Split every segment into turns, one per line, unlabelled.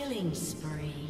Killing spree.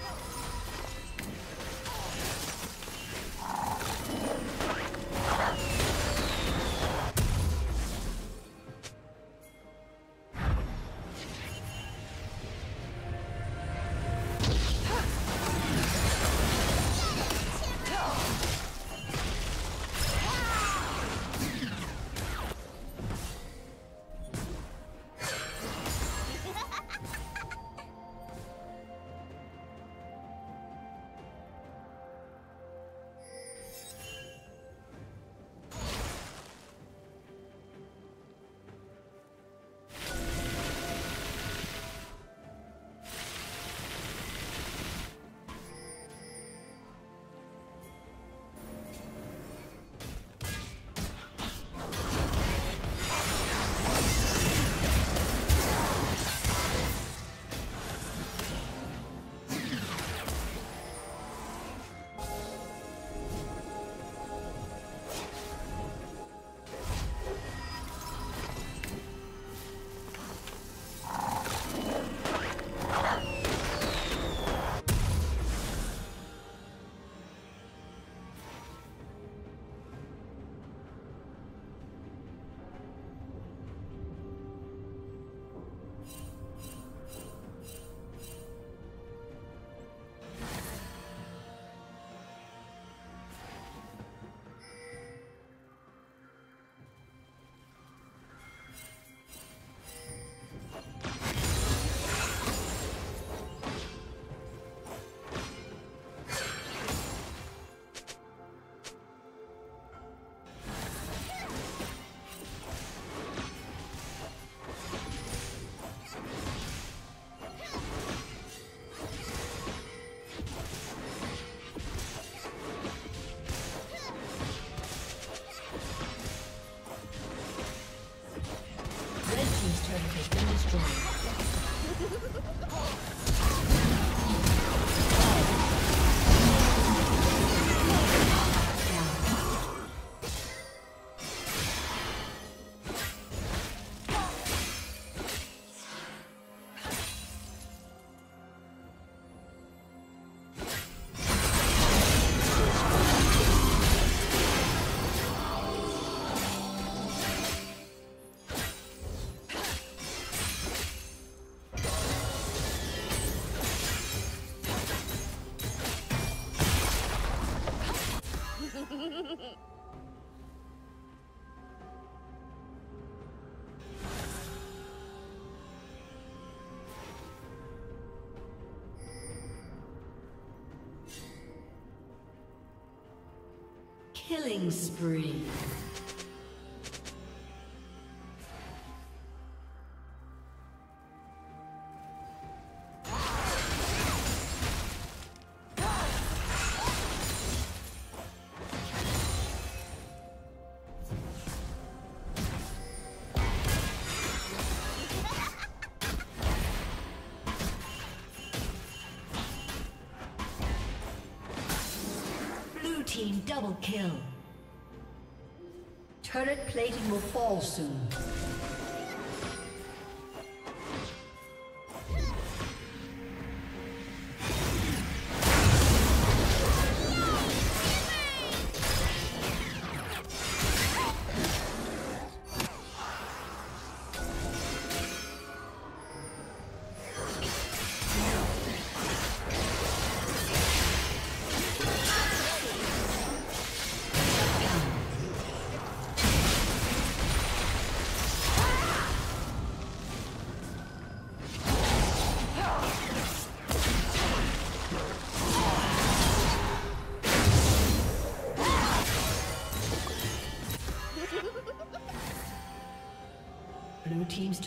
Killing spree. Fall soon.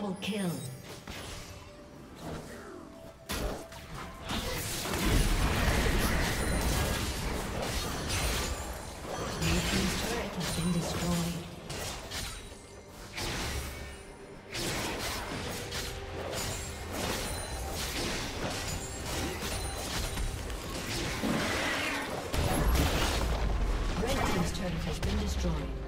Double kill. Has been destroyed.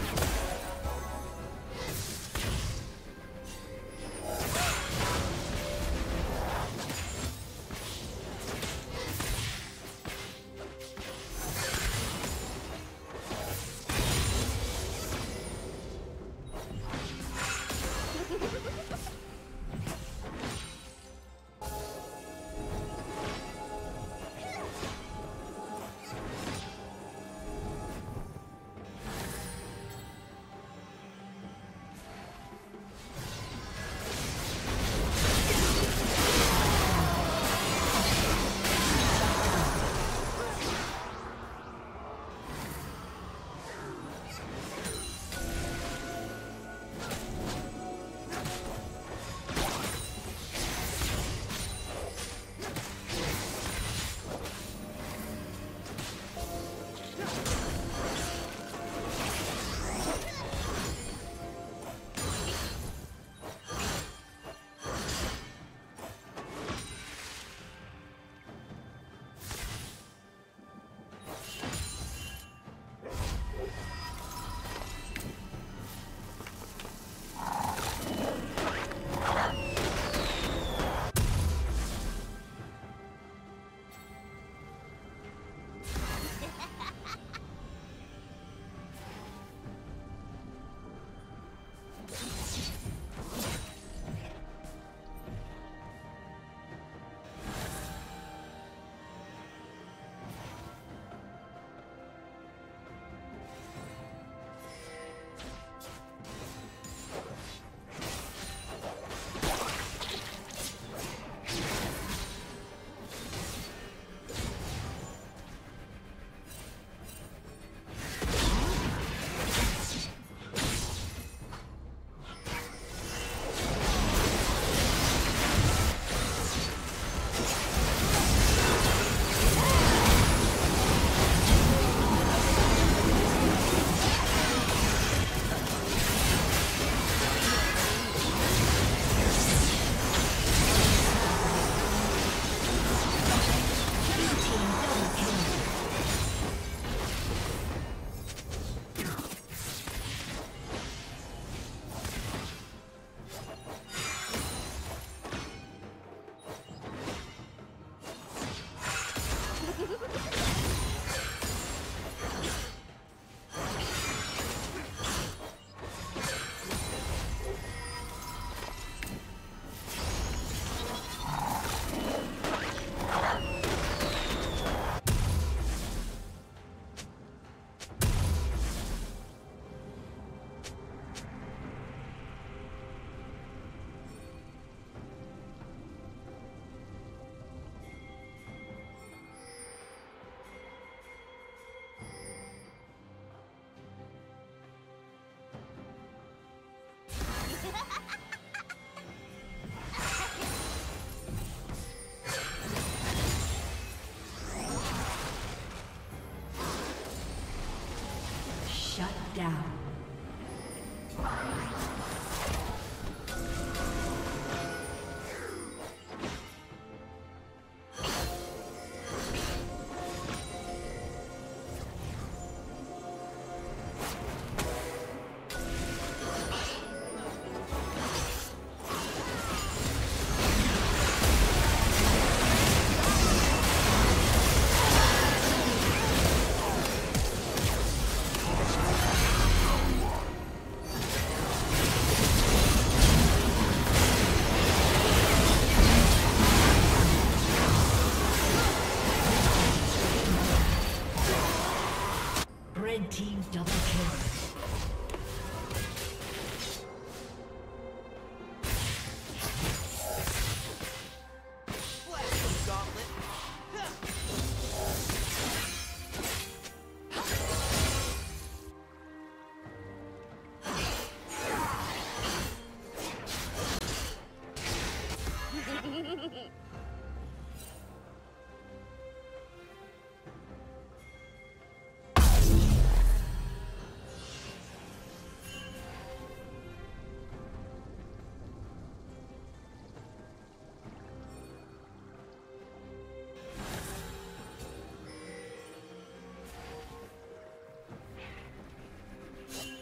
Shut you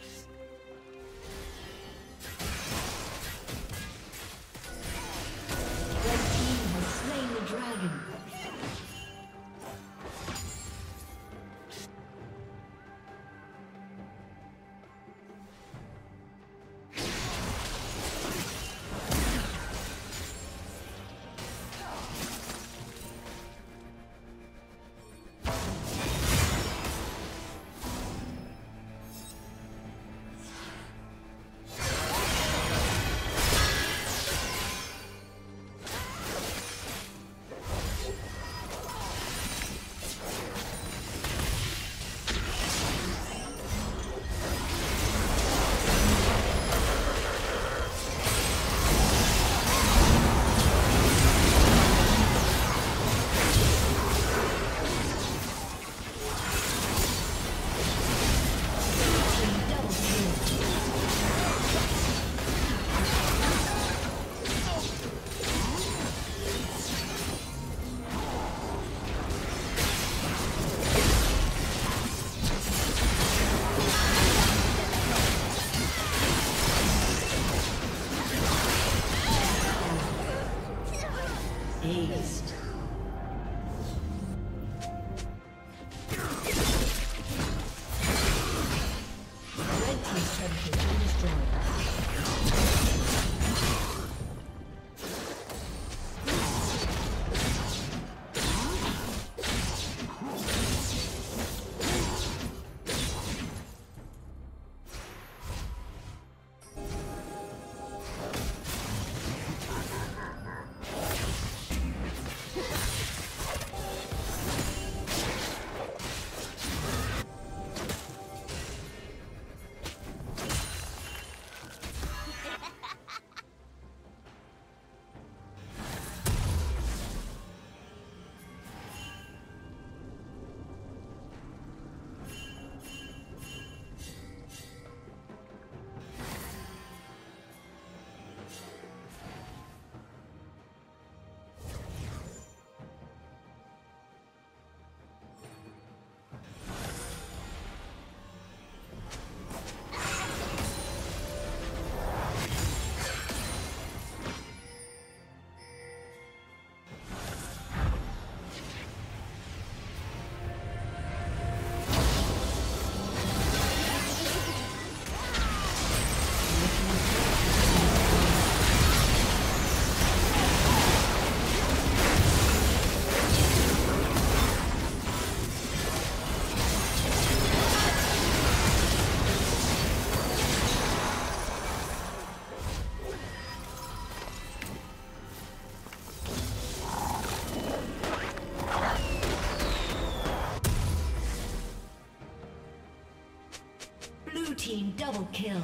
down. team double kill.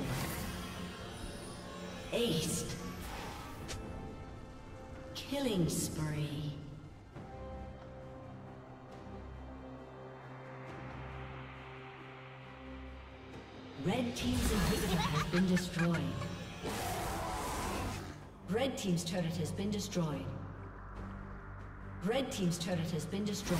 Ace. Killing spree. Red Team's inhibitor has been destroyed. Red Team's turret has been destroyed. Red Team's turret has been destroyed.